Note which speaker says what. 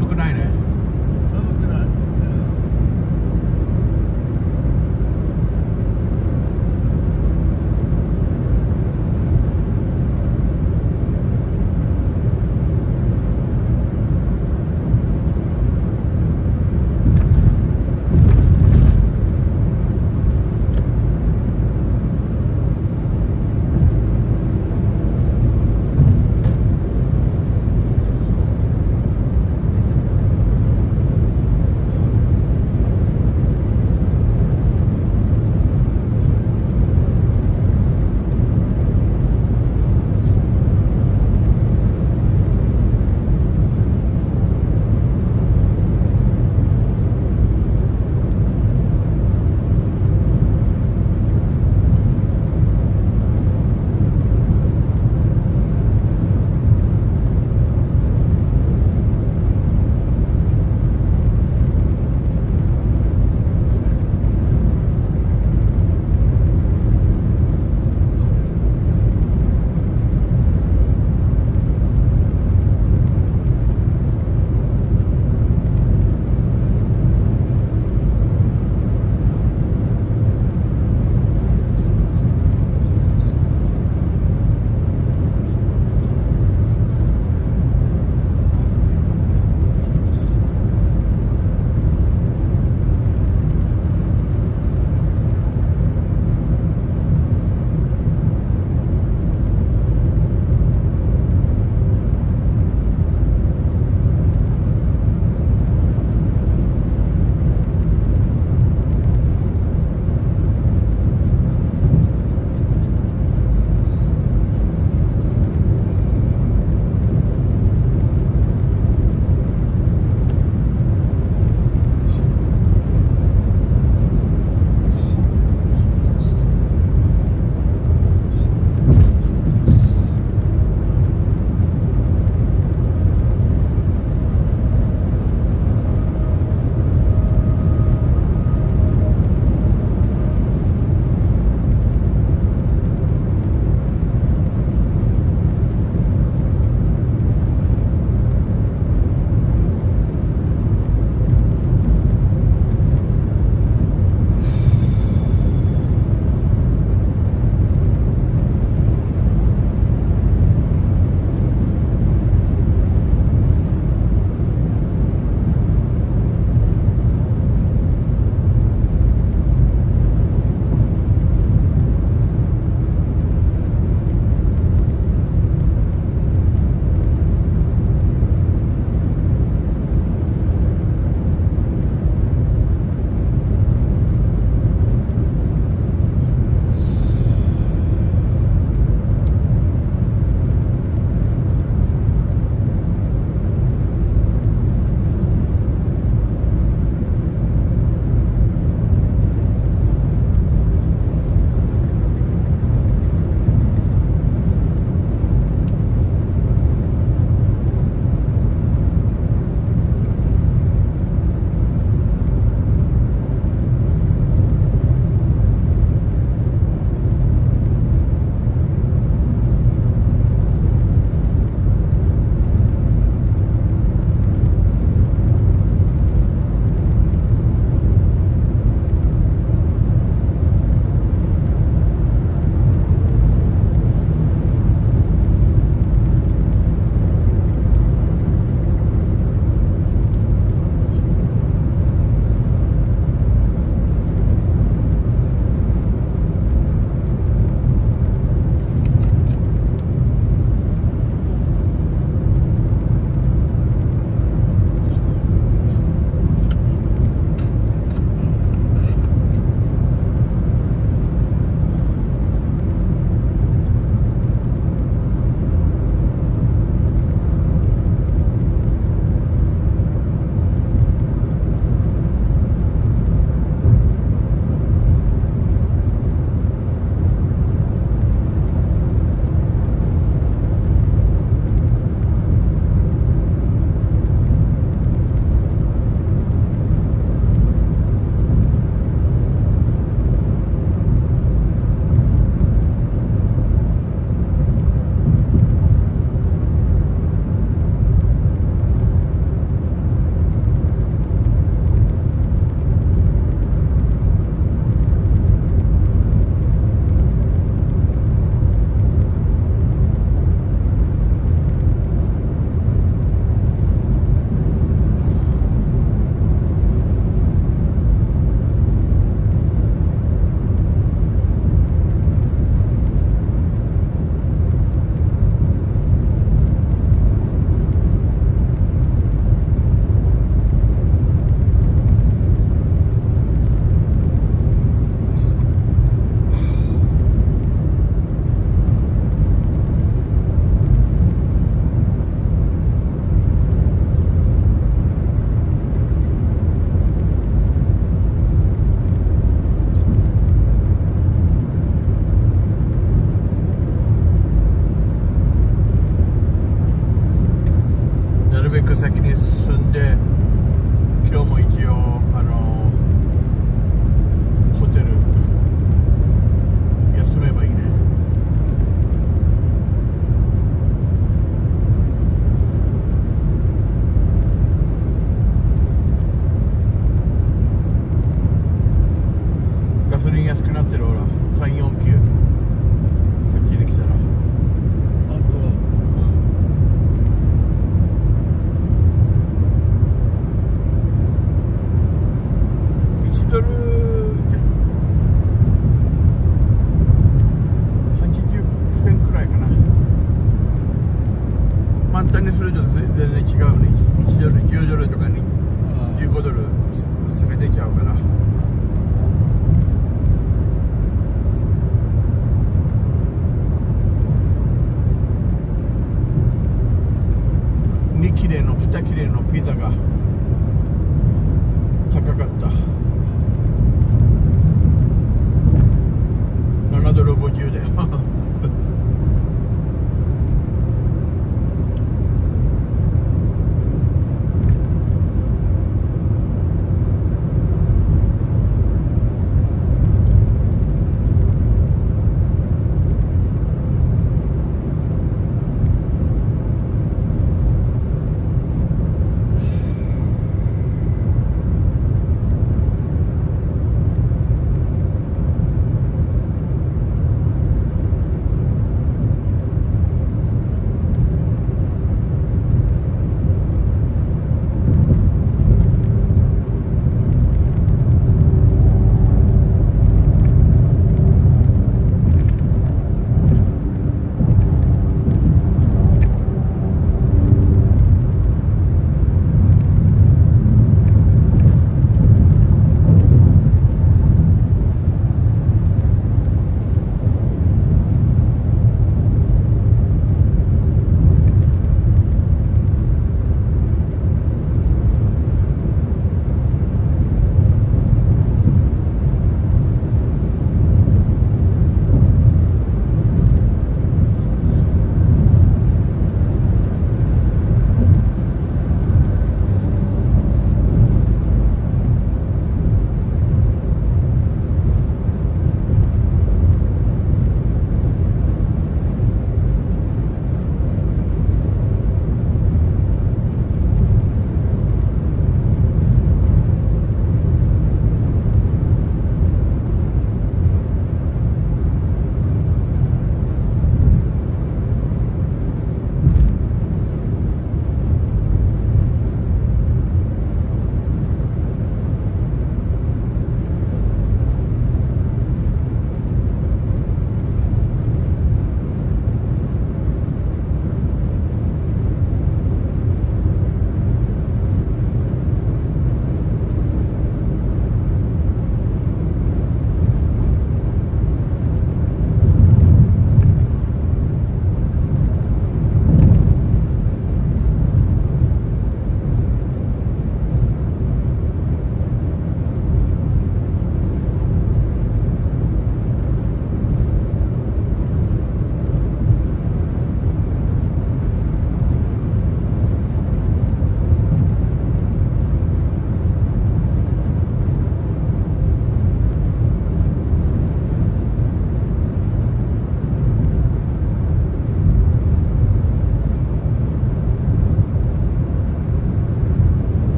Speaker 1: ำก็ได้นะ